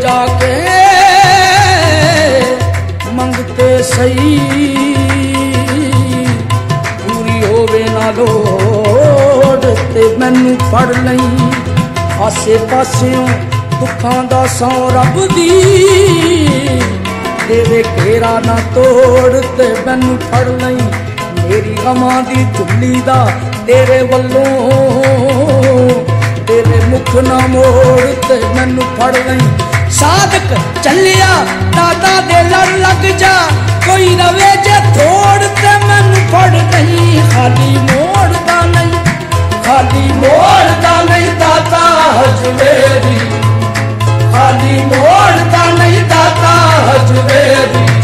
ਜਾ ਕੇ ਮੰਗਤੇ ਸਹੀ। ਪੂਰੀ ਹੋਵੇ ਨਾ ਲੋੜ ਤੇ ਮੈਨੂੰ ਫੜ ਲਈ। ਆਸੇ ਪਾਸਿਓਂ ਦੁੱਖਾਂ ਦਾ ਸੌ ਰੱਬ ਦੀ। ਤੇਰੇ ਘੇਰਾ ਨਾ ਤੋੜ ਤੇ ਮੈਨੂੰ ਫੜ ਲਈ। ਮੇਰੀ ਗਮਾਂ ਦੀ ਝੁੱਲੀ ਦਾ ਤੇਰੇ ਵੱਲੋਂ। ਤੇਰੇ ਮੁਖ ਨਾ ਮੋੜ ਤੇ ਮੈਨੂੰ ਫੜ ਲਈ। ਸਾਧਕ ਚੱਲਿਆ ਦਾਦਾ ਦੇ ਲੜ ਲੱਗ ਜਾ। ਕੋਈ ਰਵੇ ਜੇ ਥੋੜ ਤੇ ਮੈਨੂੰ ਫੜ ਨਹੀਂ, ਖਾਲੀ ਮੋੜਦਾ ਨਹੀਂ। ਖਾਲੀ ਮੋੜਦਾ ਨਹੀਂ ਦਾਤਾ ਹਜਵੇਰੀ। ਖਾਲੀ ਮੋੜਦਾ ਨਹੀਂ ਦਾਤਾ ਹਜਵੇਰੀ।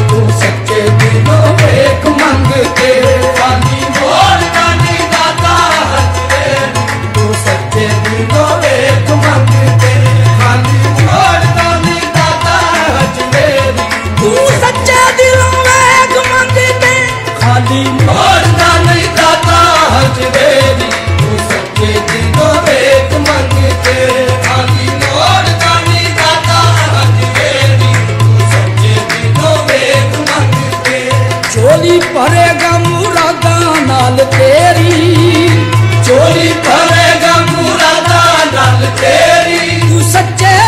सच्चे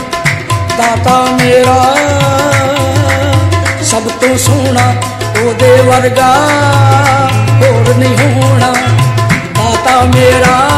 ਸਭ ਸੋਹਣਾ ਉਹਦੇ ਵਰਗਾ ਹੋਰ ਨਹੀਂ ਹੋਣਾ। ਦਾਤਾ ਮੇਰਾ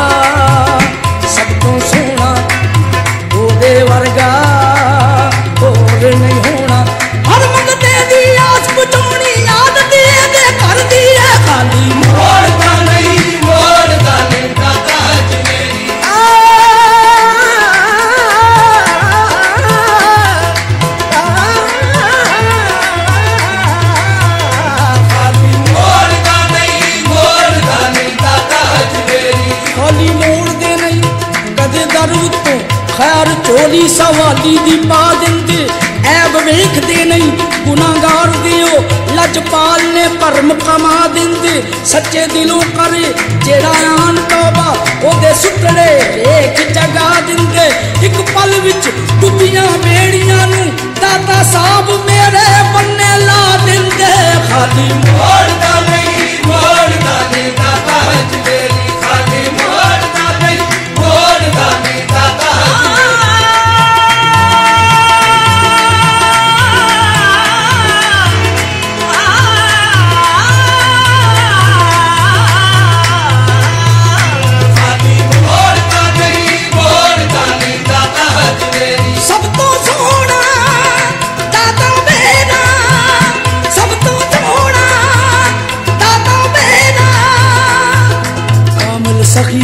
ਖੈਰ ਝੋਲੀ ਸਵਾਲੀ ਦੀ ਪਾ ਦਿੰਦੇ। ਐਬ ਵੇਖਦੇ ਨਹੀਂ, ਗੁਨਾਹਗਾਰ ਦਿਓ। ਲਜਪਾਲ ਨੇ ਭਰਮ ਕਮਾ ਦਿੰਦੇ। ਸੱਚੇ ਦਿਲੋਂ ਕਰੇ, ਜਿਹੜਾ ਆਨ ਤੋਬਾ, ਉਹਦੇ ਸੁੱਟੜੇ ਵੇਖ ਜਗਾ ਦਿੰਦੇ। ਇੱਕ ਪਲ ਵਿੱਚ ਡੁੱਬੀਆਂ ਬੇੜੀਆਂ ਨੂੰ ਦਾਤਾ ਸਾਹਿਬ ਮੇਰੇ ਬੰਨੇ ਲਾ ਦਿੰਦੇ। ਖਾਲੀ ਮੋੜਦਾ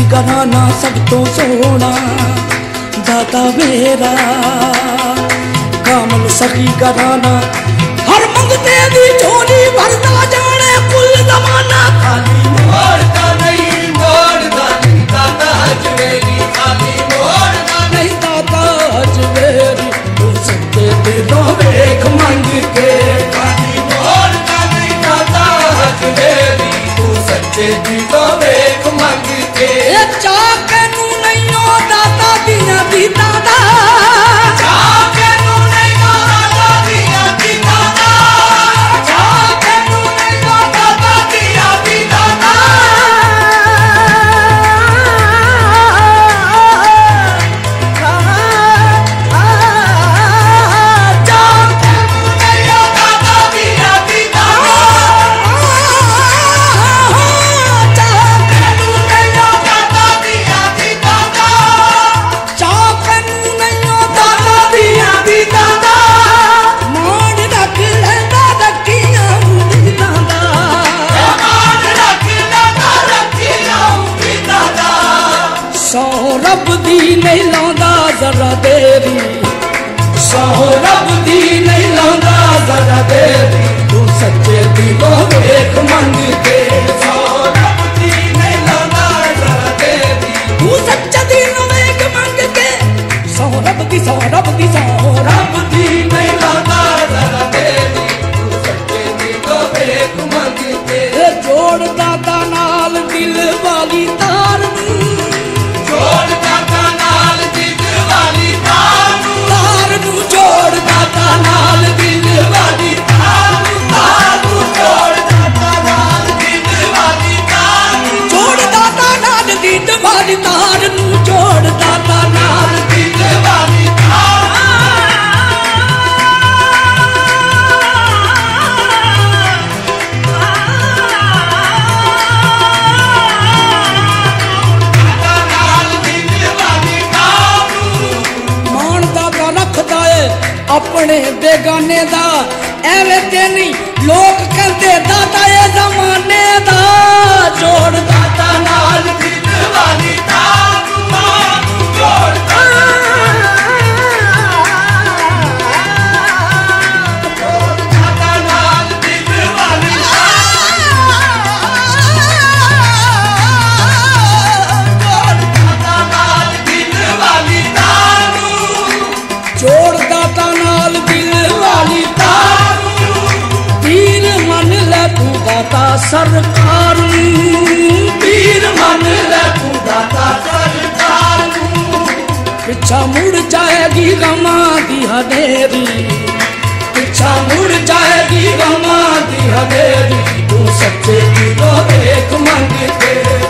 घराना सब तो सोना दाता मेरा। कामल सखी घराना हर मंगते दी झोली भरता जाने, कुल जमाना खाली। मोड़ता नहीं मोड़ता नहीं दाता हजमेरी खाली। मोड़ता नहीं दाता हजमेरी तू सकते तो दिलों में एक मांग के खाली। मोड़ता नहीं दाता हजमेरी तू सकते तो दिलों में एक मांग चौक नहीं दाता बिना बीता दादा। जरा देरी सहो रब दी नहीं लाना, जरा देरी तू सच्चे दी नहीं लाना, जरा के सहो रब दी, सहो रब दी। रहने दा ऐ तेनी लोग सरकार पीर मन ले तू दाता सरकार पीछा मुड़ जाएगी गमा दी हदेरी पीछा मुड़ जाएगी रमा दी हदेरी तू सच्चे दिलो एक मंगते।